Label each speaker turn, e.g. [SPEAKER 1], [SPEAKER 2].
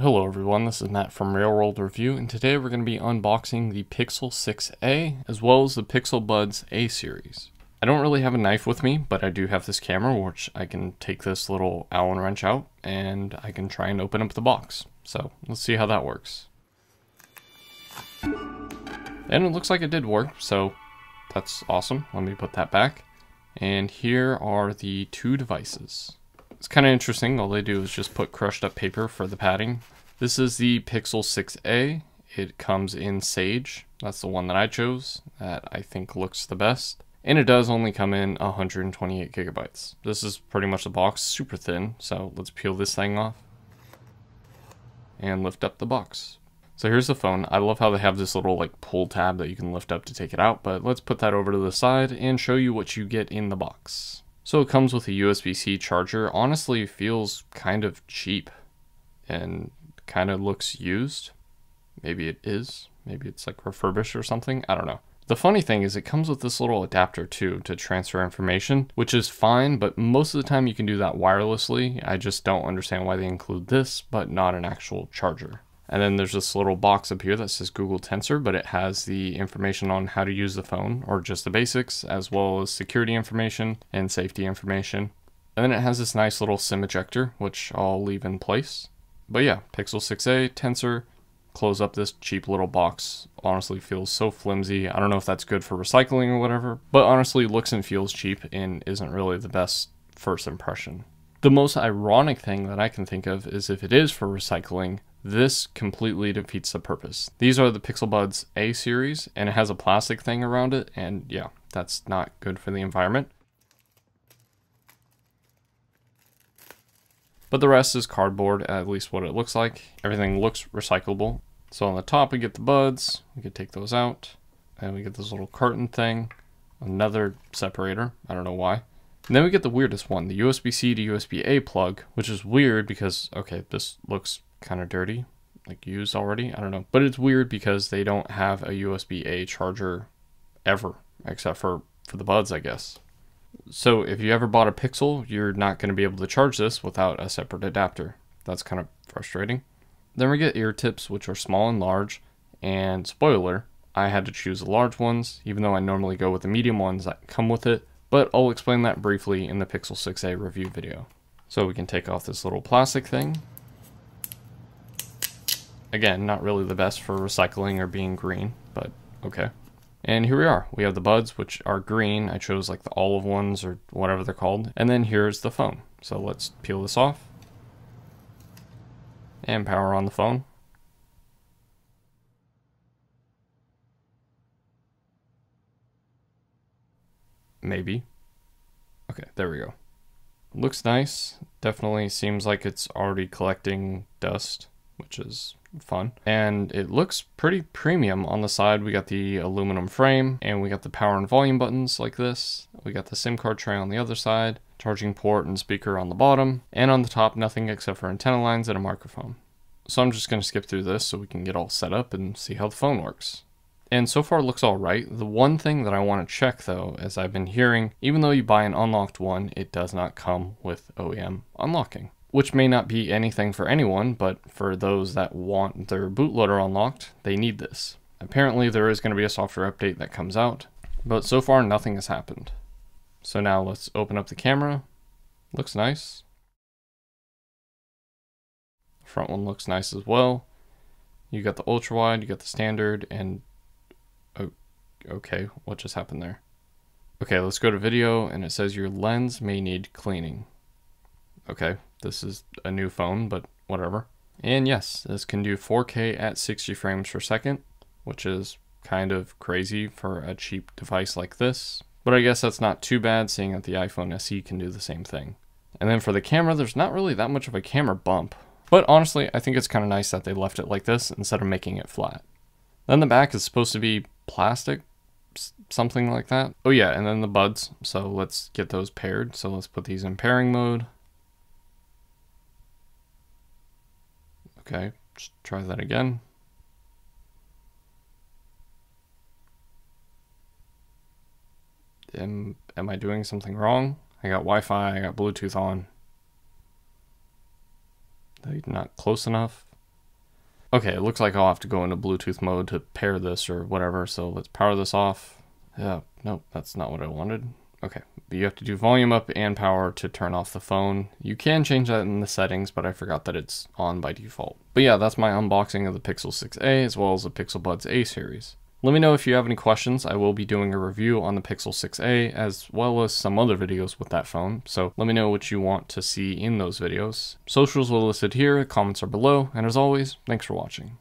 [SPEAKER 1] Hello everyone, this is Matt from Real World Review, and today we're going to be unboxing the Pixel 6a, as well as the Pixel Buds A series. I don't really have a knife with me, but I do have this camera, which I can take this little Allen wrench out, and I can try and open up the box. So, let's see how that works. And it looks like it did work, so that's awesome. Let me put that back. And here are the two devices. It's kind of interesting. All they do is just put crushed up paper for the padding. This is the Pixel 6a. It comes in Sage. That's the one that I chose. That I think looks the best. And it does only come in 128 gigabytes. This is pretty much the box, super thin. So let's peel this thing off and lift up the box. So here's the phone. I love how they have this little like pull tab that you can lift up to take it out, but let's put that over to the side and show you what you get in the box. So it comes with a USB-C charger. Honestly, feels kind of cheap and kind of looks used. Maybe it is. Maybe it's like refurbished or something. I don't know. The funny thing is it comes with this little adapter too to transfer information, which is fine, but most of the time you can do that wirelessly. I just don't understand why they include this, but not an actual charger. And then there's this little box up here that says Google Tensor, but it has the information on how to use the phone, or just the basics, as well as security information and safety information. And then it has this nice little SIM ejector, which I'll leave in place. But yeah, Pixel 6a, Tensor, close up this cheap little box. Honestly feels so flimsy. I don't know if that's good for recycling or whatever, but honestly looks and feels cheap and isn't really the best first impression. The most ironic thing that I can think of is if it is for recycling, this completely defeats the purpose. These are the Pixel Buds A series, and it has a plastic thing around it, and yeah, that's not good for the environment. But the rest is cardboard, at least what it looks like. Everything looks recyclable. So on the top we get the buds, we could take those out, and we get this little carton thing, another separator, I don't know why. And then we get the weirdest one, the USB-C to USB-A plug, which is weird because, okay, this looks kind of dirty, like used already, I don't know. But it's weird because they don't have a USB-A charger ever, except for, for the buds, I guess. So if you ever bought a Pixel, you're not going to be able to charge this without a separate adapter. That's kind of frustrating. Then we get ear tips, which are small and large, and spoiler, I had to choose the large ones, even though I normally go with the medium ones that come with it, but I'll explain that briefly in the Pixel 6a review video. So we can take off this little plastic thing. Again, not really the best for recycling or being green, but okay. And here we are. We have the buds, which are green. I chose like the olive ones or whatever they're called. And then here's the phone. So let's peel this off. And power on the phone. Maybe. Okay, there we go. Looks nice. Definitely seems like it's already collecting dust, which is fun. And it looks pretty premium. On the side, we got the aluminum frame and we got the power and volume buttons like this. We got the SIM card tray on the other side, charging port and speaker on the bottom, and on the top, nothing except for antenna lines and a microphone. So I'm just going to skip through this so we can get all set up and see how the phone works. And so far it looks alright. The one thing that I want to check though, as I've been hearing, even though you buy an unlocked one, it does not come with OEM unlocking which may not be anything for anyone, but for those that want their bootloader unlocked, they need this. Apparently there is going to be a software update that comes out, but so far nothing has happened. So now let's open up the camera. Looks nice. Front one looks nice as well. You got the ultra wide, you got the standard, and oh, okay, what just happened there? Okay, let's go to video, and it says your lens may need cleaning. Okay, this is a new phone, but whatever. And yes, this can do 4K at 60 frames per second, which is kind of crazy for a cheap device like this. But I guess that's not too bad seeing that the iPhone SE can do the same thing. And then for the camera, there's not really that much of a camera bump. But honestly, I think it's kind of nice that they left it like this instead of making it flat. Then the back is supposed to be plastic, something like that. Oh yeah, and then the buds. So let's get those paired. So let's put these in pairing mode. Okay, just try that again. Am, am I doing something wrong? I got Wi-Fi, I got Bluetooth on. Not close enough. Okay, it looks like I'll have to go into Bluetooth mode to pair this or whatever, so let's power this off. Yeah, nope, that's not what I wanted. Okay, you have to do volume up and power to turn off the phone. You can change that in the settings, but I forgot that it's on by default. But yeah, that's my unboxing of the Pixel 6a as well as the Pixel Buds A series. Let me know if you have any questions. I will be doing a review on the Pixel 6a as well as some other videos with that phone, so let me know what you want to see in those videos. Socials are listed here, comments are below, and as always, thanks for watching.